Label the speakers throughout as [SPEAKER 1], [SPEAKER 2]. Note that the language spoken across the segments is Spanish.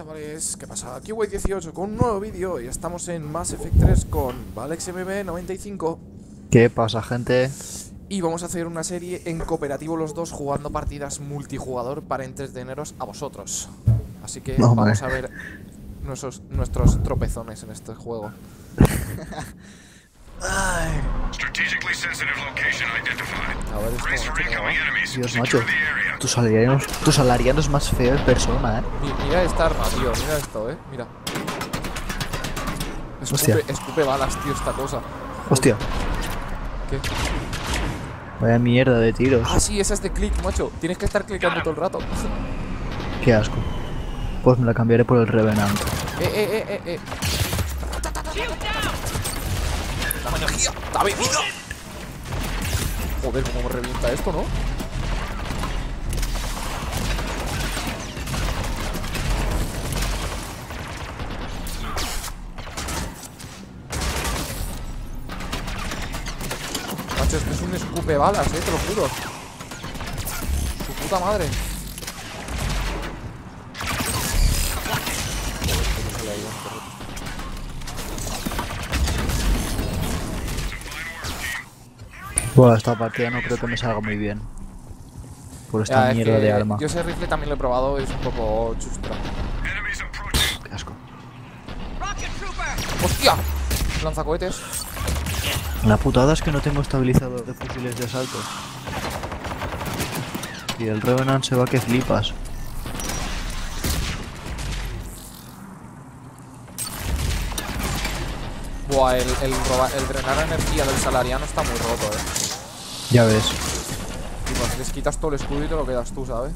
[SPEAKER 1] chavales, ¿qué pasa? Aquí Way18 con un nuevo vídeo y estamos en Mass Effect 3 con ValexMB95
[SPEAKER 2] ¿Qué pasa, gente?
[SPEAKER 1] Y vamos a hacer una serie en cooperativo los dos jugando partidas multijugador para entreteneros a vosotros Así que vamos a ver nuestros, nuestros tropezones en este juego
[SPEAKER 3] Strategically sensitive location identified.
[SPEAKER 1] A ver, esto,
[SPEAKER 3] enemies.
[SPEAKER 2] Dios, macho.
[SPEAKER 3] the area.
[SPEAKER 2] Tu salariano, tu salariano es más feo en persona, ¿eh?
[SPEAKER 1] Mi- Mira esta arma, tío, mira esto, eh, mira
[SPEAKER 2] Hostia.
[SPEAKER 1] Escupe, escupe balas, tío, esta cosa
[SPEAKER 2] Hostia,
[SPEAKER 1] ¿Qué?
[SPEAKER 2] vaya mierda de tiros.
[SPEAKER 1] Ah, sí, esa es de click, macho Tienes que estar clicando todo el rato
[SPEAKER 2] Qué asco. Pues me la cambiaré por el Revenant.
[SPEAKER 1] Eh, eh, eh, eh, eh. Dame energía, dame vida. Joder, cómo me revienta esto, ¿no? Macho, esto es un escupe balas, eh, te lo juro. Su puta madre. Joder,
[SPEAKER 2] Bueno, esta partida no creo que me salga muy bien. Por esta
[SPEAKER 1] Ya, es
[SPEAKER 2] mierda
[SPEAKER 1] que
[SPEAKER 2] de arma.
[SPEAKER 1] Yo ese rifle también lo he probado y es un poco chustra.
[SPEAKER 2] Qué asco.
[SPEAKER 1] ¡Hostia! Lanzacohetes.
[SPEAKER 2] La putada es que no tengo estabilizador de fusiles de asalto. Y el Revenant se va que flipas.
[SPEAKER 1] Buah, el, el, roba- el drenar energía del salariano está muy roto, eh.
[SPEAKER 2] Ya ves.
[SPEAKER 1] Tipo, les quitas todo el escudo y te lo quedas tú, ¿sabes?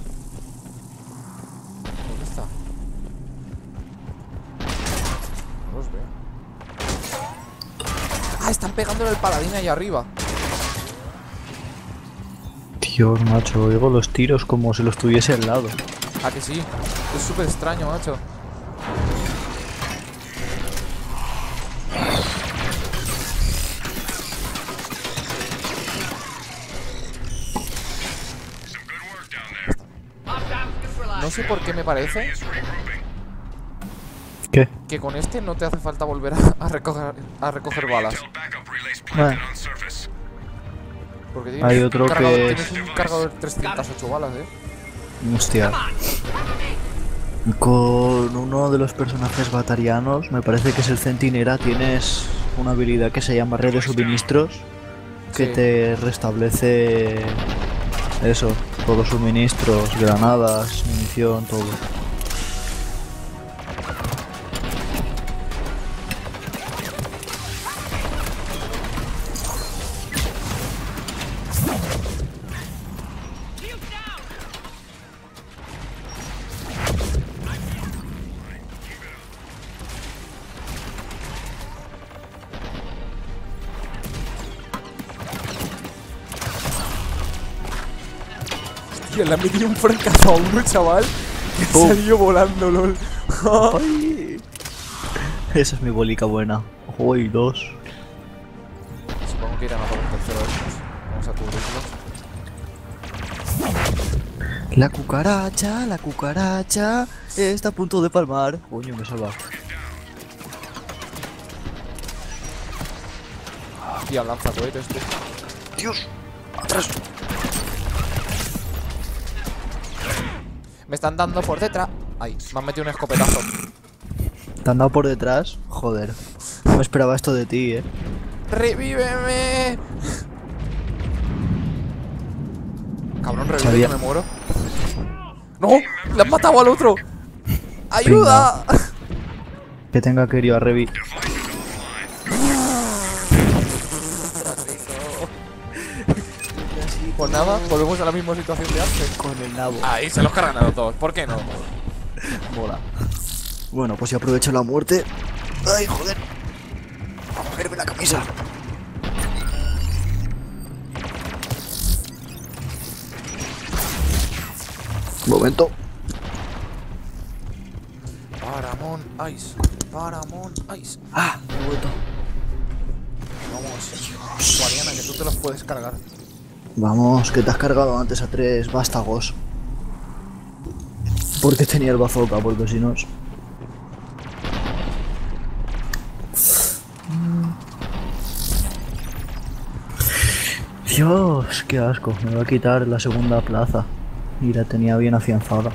[SPEAKER 1] ¿Dónde está? No los veo. Ah, están pegándole el paladín ahí arriba.
[SPEAKER 2] Dios, macho, oigo los tiros como si los tuviese al lado.
[SPEAKER 1] Ah, que sí. Es súper extraño, macho. No sé por qué me parece.
[SPEAKER 2] ¿Qué?
[SPEAKER 1] que con este no te hace falta volver a, recoger, a recoger balas. Porque tienes
[SPEAKER 2] Hay
[SPEAKER 1] un
[SPEAKER 2] otro
[SPEAKER 1] cargador,
[SPEAKER 2] que-
[SPEAKER 1] tienes un cargador de 308 balas, eh.
[SPEAKER 2] Hostia. Con uno de los personajes batarianos, me parece que es el centinela, tienes una habilidad que se llama red de suministros que
[SPEAKER 1] Sí.
[SPEAKER 2] te restablece eso, todos suministros, granadas, munición, todo.
[SPEAKER 1] Tío, le han metido un francazo a uno, chaval. Que
[SPEAKER 2] Pum.
[SPEAKER 1] salió volando, lol.
[SPEAKER 2] ¡Ay! Esa es mi bolica buena. Uy, dos.
[SPEAKER 1] Supongo que irán a por un tercero de estos. Vamos a cubrirlos.
[SPEAKER 2] La cucaracha, la cucaracha está a punto de palmar. Coño, me he salvado.
[SPEAKER 1] Tío, lanza cohetes.
[SPEAKER 2] Dios, atrás.
[SPEAKER 1] Me están dando por detrás. Ay, me han metido un escopetazo.
[SPEAKER 2] ¿Te han dado por detrás? Joder. No esperaba esto de ti, eh.
[SPEAKER 1] ¡Revíveme! Cabrón, revive que me muero. ¡No! ¡Le han matado al otro! ¡Ayuda!
[SPEAKER 2] Que tenga querido a Revi.
[SPEAKER 1] Nada, volvemos a la misma situación de antes.
[SPEAKER 2] Con el nabo.
[SPEAKER 1] Ahí se los cargan a los dos, ¿por qué no?
[SPEAKER 2] Mola. Bueno, pues si aprovecho la muerte. ¡Ay, joder! A ponerme la camisa. Momento.
[SPEAKER 1] Paramount Ice, Paramount Ice.
[SPEAKER 2] ¡Ah! Me he vuelto.
[SPEAKER 1] Vamos, Guariana, que tú te los puedes cargar.
[SPEAKER 2] Vamos, que te has cargado antes a tres vástagos. Porque tenía el bazooka, porque si no... Dios, qué asco. Me va a quitar la segunda plaza. Y la tenía bien afianzada.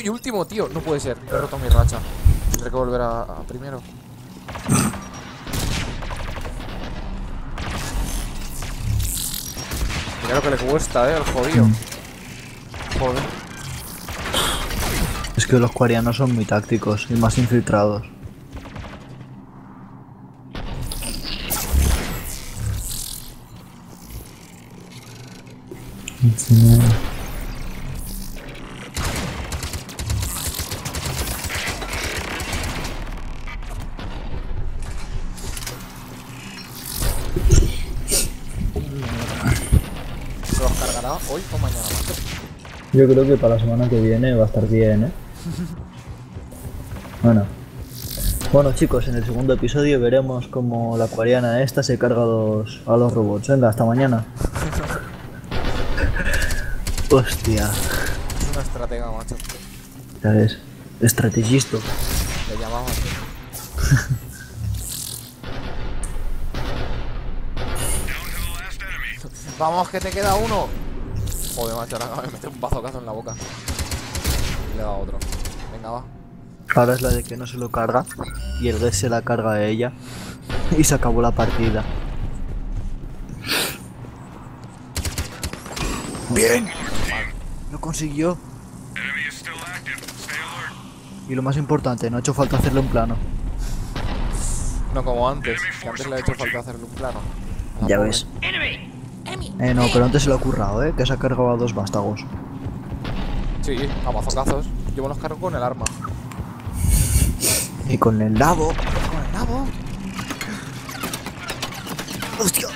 [SPEAKER 1] No, ¿por qué voy último, tío? No puede ser. He roto mi racha. Tendré que volver a, a primero. Mira lo que le cuesta, eh, al jodido. Joder.
[SPEAKER 2] Es que los coreanos son muy tácticos y más infiltrados.
[SPEAKER 1] ¿Se o mañana, macho?
[SPEAKER 2] Yo creo que para la semana que viene va a estar bien, ¿eh? Bueno. Bueno chicos, en el segundo episodio veremos cómo la coreana esta se carga a los, a los robots. Venga, hasta mañana. Hostia,
[SPEAKER 1] Es una estratega, macho.
[SPEAKER 2] ya ves. Estrategista.
[SPEAKER 1] Le llamamos. Vamos, que te queda uno. Joder, macho, ahora me mete un bazocazo en la boca. Y le da otro. Venga, va.
[SPEAKER 2] Ahora es la de que no se lo carga y el Red se la carga a ella y se acabó la partida. Bien. Lo consiguió. Y lo más importante, no ha hecho falta hacerlo en plano.
[SPEAKER 1] No como antes. Que antes le ha hecho falta hacerle un plano.
[SPEAKER 2] Ya
[SPEAKER 1] pobre.
[SPEAKER 2] Eh, no, pero antes se lo ha currado, ¿eh? Que se ha cargado a dos vástagos.
[SPEAKER 1] Sí, a bazocazos. Yo me los cargo con el arma.
[SPEAKER 2] Y con el lavo.
[SPEAKER 1] Con el nabo.
[SPEAKER 2] ¡Hostia!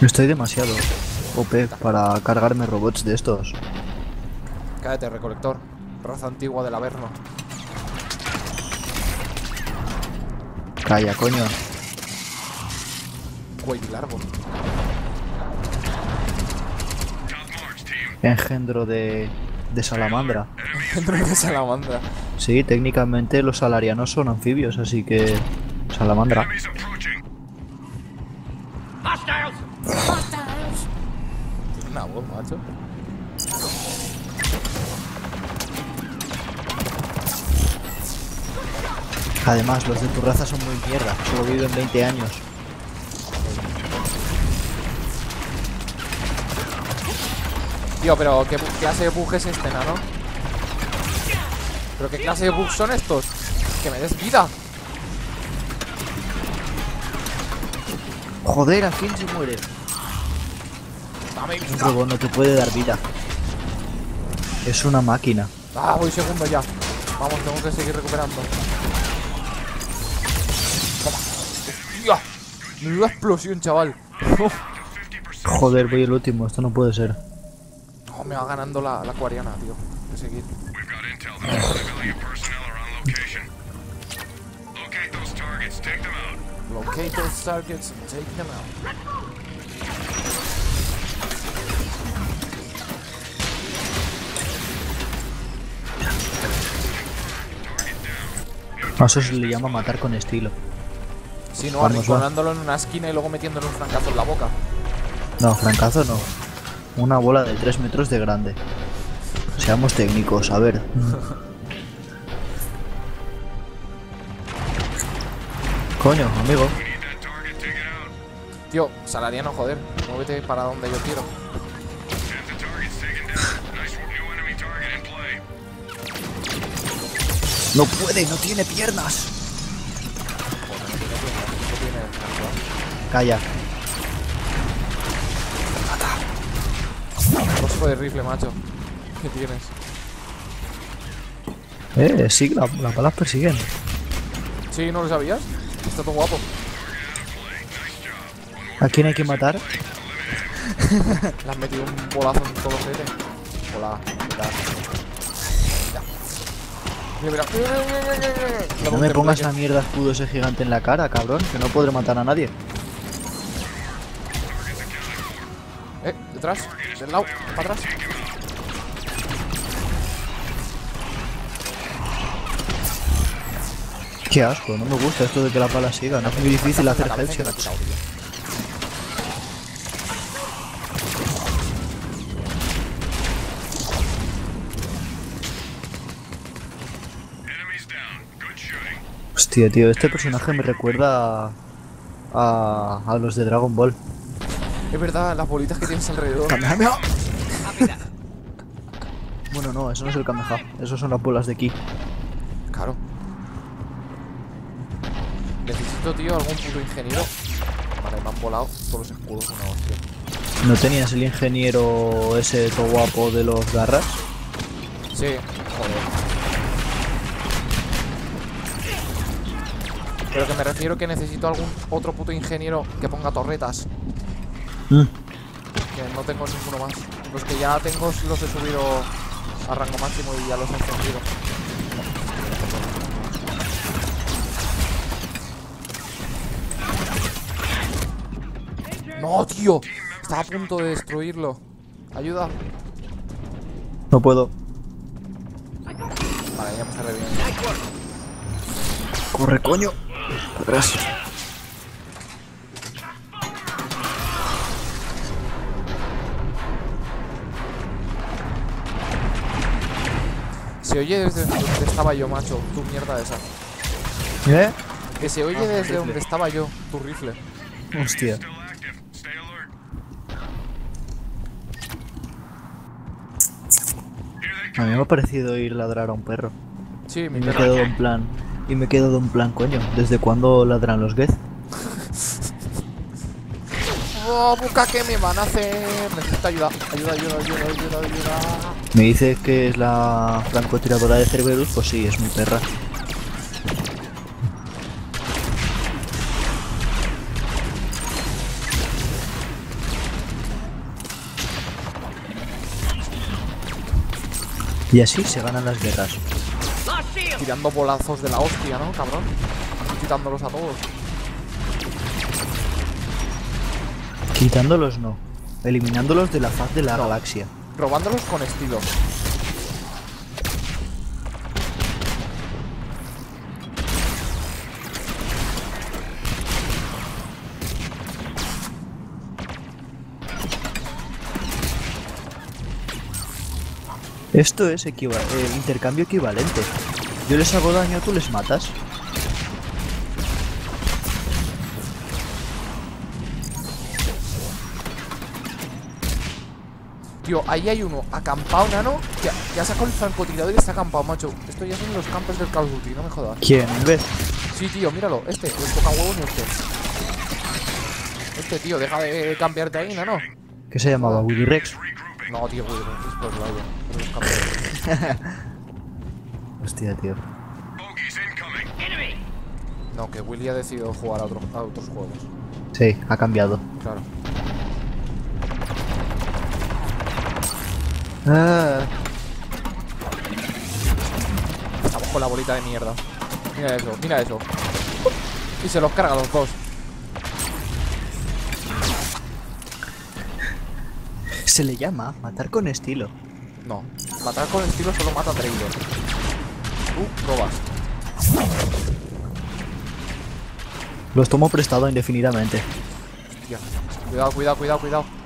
[SPEAKER 2] Estoy demasiado OP para cargarme robots de estos.
[SPEAKER 1] Cállate, recolector. Raza antigua del Averno.
[SPEAKER 2] Calla, coño.
[SPEAKER 1] Cuello largo.
[SPEAKER 2] Engendro de, de salamandra.
[SPEAKER 1] Dentro de salamandra.
[SPEAKER 2] Sí, técnicamente los salarianos son anfibios, así que... Salamandra. Además, los de tu raza son muy mierda. Solo viven 20 años.
[SPEAKER 1] Tío, pero ¿qué clase de bug es este, nano? ¿Pero qué clase de bugs son estos? Que me des vida.
[SPEAKER 2] Joder, ¿a quién se muere?
[SPEAKER 1] Dame
[SPEAKER 2] Un robot no te puede dar vida. Es una máquina.
[SPEAKER 1] Ah, voy segundo ya. Vamos, tengo que seguir recuperando. Menuda explosión, chaval.
[SPEAKER 2] Joder, voy el último. Esto no puede ser.
[SPEAKER 1] No, me va ganando la, la acuariana, tío. Hay que seguir.
[SPEAKER 3] Locate those targets
[SPEAKER 1] and take them out.
[SPEAKER 2] A eso se le llama matar con estilo.
[SPEAKER 1] Si no, arrinconándolo en una esquina y luego metiéndole un francazo en la boca.
[SPEAKER 2] No, francazo no. Una bola de 3 metros de grande. Seamos técnicos, a ver. Coño, amigo.
[SPEAKER 1] Tío, salariano, joder. Muévete para donde yo quiero.
[SPEAKER 2] No puede, no tiene piernas. Calla.
[SPEAKER 1] Rosco de rifle, macho. ¿Qué tienes?
[SPEAKER 2] Eh, sí, la- las balas persiguen.
[SPEAKER 1] Sí, ¿no lo sabías? Está todo guapo.
[SPEAKER 2] ¿A quién hay que matar?
[SPEAKER 1] Le has metido un bolazo en todo el Hola, mira. Mira, mira. mira.
[SPEAKER 2] No me pongas la mierda escudo ese gigante en la cara, cabrón, que no podré matar a nadie.
[SPEAKER 1] Eh, detrás, del lado, para atrás.
[SPEAKER 2] Qué asco, no me gusta esto de que la pala siga, no es muy difícil hacer headshots. Hostia, tío, este personaje me recuerda a, a, a los de Dragon Ball.
[SPEAKER 1] Es verdad, las bolitas que tienes alrededor.
[SPEAKER 2] Bueno, no, eso no es el Kameha, eso son las bolas de ki.
[SPEAKER 1] Claro. Necesito, tío, algún puto ingeniero. Vale, me han volado todos los escudos, una hostia.
[SPEAKER 2] ¿No tenías el ingeniero ese todo guapo de los garras?
[SPEAKER 1] Sí, joder. Pero que me refiero que necesito algún otro puto ingeniero que ponga torretas.
[SPEAKER 2] Mm.
[SPEAKER 1] Que no tengo ninguno más. Los que ya tengo los he subido a rango máximo y ya los he encendido. No, tío. Estaba a punto de destruirlo. Ayuda.
[SPEAKER 2] No puedo.
[SPEAKER 1] Vale, ya me está reviviendo.
[SPEAKER 2] Corre, coño. Atrás.
[SPEAKER 1] Se oye desde donde estaba yo, macho. Tu mierda esa.
[SPEAKER 2] ¿Eh?
[SPEAKER 1] Que se oye desde donde estaba yo, tu rifle.
[SPEAKER 2] Hostia. A mí me ha parecido ir ladrar a un perro.
[SPEAKER 1] Sí,
[SPEAKER 2] Y me he quedado en plan. Y me he quedado en plan, coño. ¿Desde cuándo ladran los Gez?
[SPEAKER 1] ¡Oh, busca que me van a hacer! Necesito ayuda. Ayuda, ayuda, ayuda, ayuda, ayuda.
[SPEAKER 2] Me dice que es la francotiradora de Cerberus, pues sí, es mi perra. Y así se ganan las guerras.
[SPEAKER 1] Tirando bolazos de la hostia, ¿no, cabrón? Quitándolos a todos.
[SPEAKER 2] Quitándolos no, eliminándolos de la faz de la galaxia.
[SPEAKER 1] Robándolos con estilo.
[SPEAKER 2] Esto es equiva- el intercambio equivalente. Yo les hago daño, tú les matas.
[SPEAKER 1] Tío, ahí hay uno acampado, nano. Ha sacado el francotirador y está acampado, macho. Esto ya son los campos del Call of Duty, no me jodas.
[SPEAKER 2] ¿Quién? ¿Ves?
[SPEAKER 1] Sí, tío, míralo. Este, el toca huevos y este. Este, tío, deja de cambiarte ahí, nano.
[SPEAKER 2] ¿Qué se llamaba? Willy Rex.
[SPEAKER 3] regrouping.
[SPEAKER 1] No, tío, güey, es por el campeones.
[SPEAKER 2] Hostia, tío.
[SPEAKER 3] Bogies incoming.
[SPEAKER 1] No, que Willy ha decidido jugar a, otro- a otros juegos.
[SPEAKER 2] Sí, ha cambiado.
[SPEAKER 1] Claro.
[SPEAKER 2] Ah,
[SPEAKER 1] Estamos con la bolita de mierda. Mira eso, mira eso. Y se los carga a los dos.
[SPEAKER 2] se le llama matar con estilo.
[SPEAKER 1] No. Matar con estilo solo mata a Trailer. Tú robas.
[SPEAKER 2] Los tomo prestado indefinidamente.
[SPEAKER 1] Hostia. Cuidado, cuidado, cuidado, cuidado.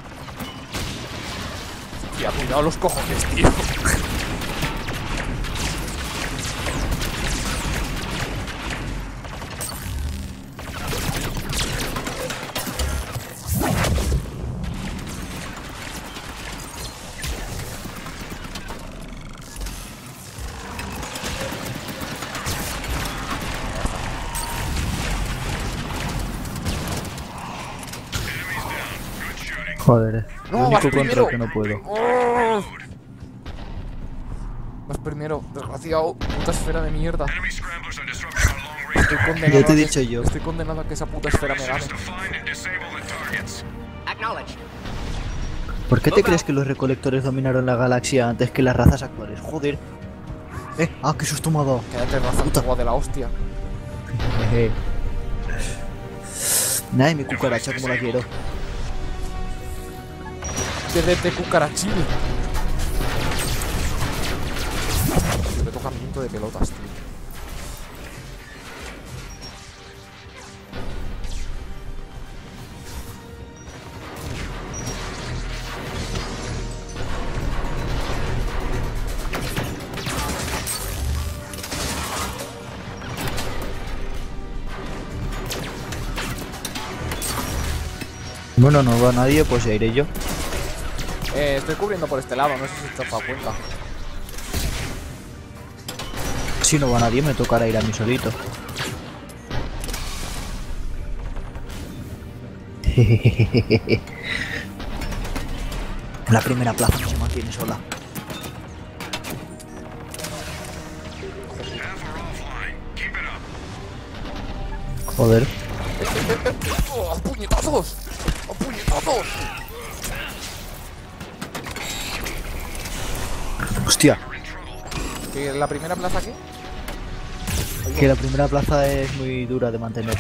[SPEAKER 1] Hostia, cuidado los cojones, tío.
[SPEAKER 2] Joder.
[SPEAKER 1] No, vas
[SPEAKER 2] único contra que no puedo.
[SPEAKER 1] Primero, desgraciado. Puta esfera de mierda. Estoy condenado,
[SPEAKER 2] Ya te he
[SPEAKER 1] a que-
[SPEAKER 2] dicho yo.
[SPEAKER 1] Estoy condenado a que esa puta esfera me gane.
[SPEAKER 2] ¿Por qué te crees que los recolectores dominaron la galaxia antes que las razas actuales? Joder. Eh, ah, qué susto me ha dado.
[SPEAKER 1] Quédate raza antigua de la hostia.
[SPEAKER 2] Jeje. Ay, mi cucaracha, como la quiero.
[SPEAKER 1] TDT cucarachil. Tocamiento de pelotas, tío.
[SPEAKER 2] Bueno, no va nadie, pues ya iré yo.
[SPEAKER 1] Eh, estoy cubriendo por este lado, no sé si te has dado cuenta.
[SPEAKER 2] Si no va nadie, me tocará ir a mí solito. La primera plaza no se mantiene sola. Joder.
[SPEAKER 1] ¡Oh, puñetazos! ¡Oh, puñetazos!
[SPEAKER 2] Hostia,
[SPEAKER 3] We're in trouble.
[SPEAKER 1] ¿Que la primera plaza qué?
[SPEAKER 2] Que la primera plaza es muy dura de mantener.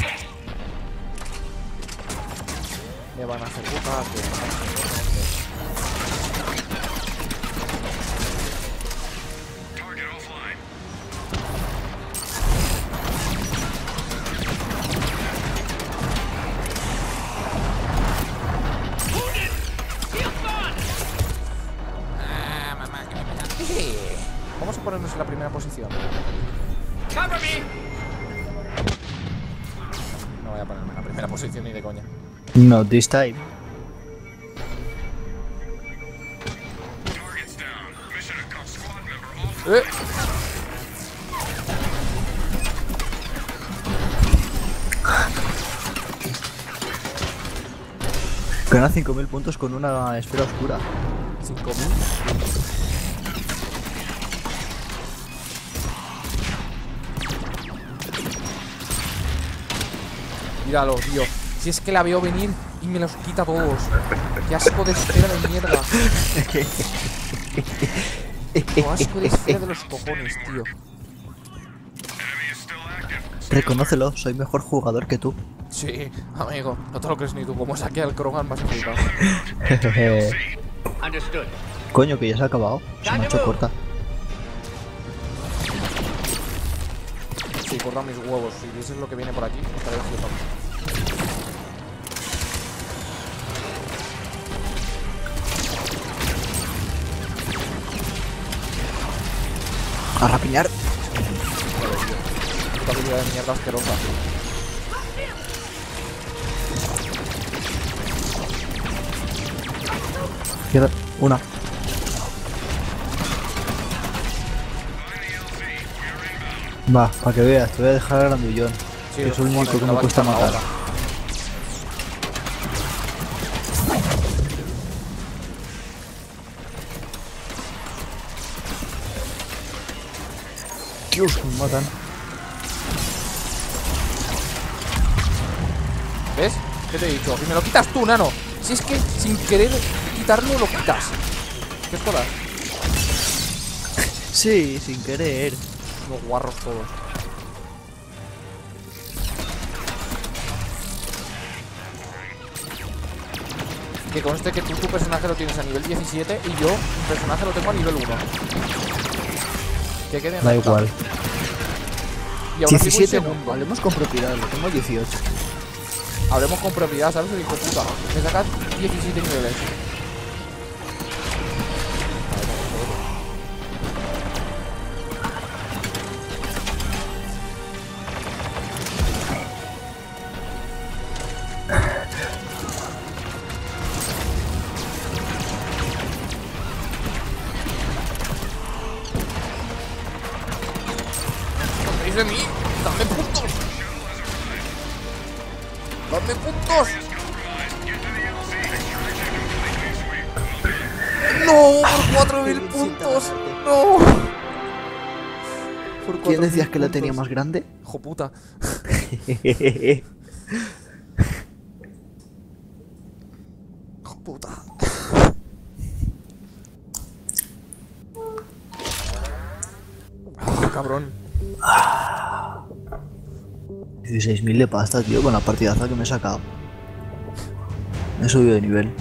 [SPEAKER 1] Me van a hacer puta, que me van a hacer
[SPEAKER 3] Target offline.
[SPEAKER 1] Ah, Vamos a ponernos en la primera posición. No voy a ponerme en la primera posición ni de coña.
[SPEAKER 2] No, this time.
[SPEAKER 1] ¡Eh!
[SPEAKER 2] Gana 5.000 puntos con una esfera oscura.
[SPEAKER 1] 5000. Míralo, tío. Si es que la veo venir y me los quita todos. Qué asco de esfera de mierda. Qué asco de esfera de los cojones, tío.
[SPEAKER 2] Reconócelo, soy mejor jugador que tú.
[SPEAKER 1] Sí, amigo. No te lo crees ni tú. Como saqué al Krogan más flipado.
[SPEAKER 4] Understood.
[SPEAKER 2] Coño, que ya se ha acabado. Se me ha hecho corta.
[SPEAKER 1] Sí, corta mis huevos. Si vieses lo que viene por aquí, estaría flipando.
[SPEAKER 2] A rapiñar.
[SPEAKER 1] Puta habilidad de mierda asquerosa.
[SPEAKER 2] Queda una. Va, para que veas, te voy a dejar grandullón.
[SPEAKER 1] Sí,
[SPEAKER 2] que es el
[SPEAKER 1] los
[SPEAKER 2] único que
[SPEAKER 1] me
[SPEAKER 2] cuesta matar. Dios, me matan.
[SPEAKER 1] ¿Ves? ¿Qué te he dicho? Y me lo quitas tú, nano. Si es que sin querer quitarlo, lo quitas. ¿Qué jodas?
[SPEAKER 2] Sí, sin querer.
[SPEAKER 1] Los guarros todos. Que conste que tú tu personaje lo tienes a nivel 17 y yo mi personaje lo tengo a nivel 1. Que quede en
[SPEAKER 2] Da
[SPEAKER 1] la
[SPEAKER 2] igual.
[SPEAKER 1] Y ahora
[SPEAKER 2] 17
[SPEAKER 1] 17
[SPEAKER 2] no, hablemos con propiedad, lo tengo 18.
[SPEAKER 1] Hablemos con propiedad, ¿sabes? Hijo puta. Me sacas 17 niveles. De mí? ¡Dame puntos! ¡Dame puntos! ¡No! ¡Por 4000 puntos! ¡No! Por
[SPEAKER 2] ¿Quién
[SPEAKER 1] 4.000
[SPEAKER 2] decías que la tenía más grande?
[SPEAKER 1] Hijo
[SPEAKER 2] 16.000 de pasta, tío, con la partidaza que me he sacado. He subido de nivel.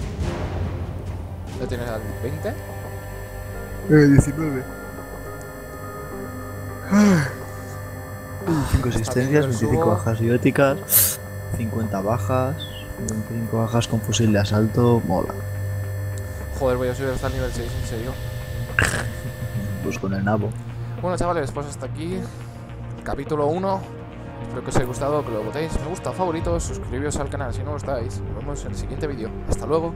[SPEAKER 1] ¿Ya tienes al 20?
[SPEAKER 2] Eh, 19. 5 asistencias,
[SPEAKER 1] nivel
[SPEAKER 2] 25
[SPEAKER 1] subo.
[SPEAKER 2] bajas bióticas, 50 bajas, 25 bajas con fusil de asalto, mola.
[SPEAKER 1] Joder, voy a subir hasta el nivel 6, en serio.
[SPEAKER 2] Pues con el nabo.
[SPEAKER 1] Bueno, chavales, pues hasta aquí capítulo 1. Espero que os haya gustado, que lo votéis me gusta, favoritos, suscribiros al canal si no lo estáis. Nos vemos en el siguiente vídeo. Hasta luego.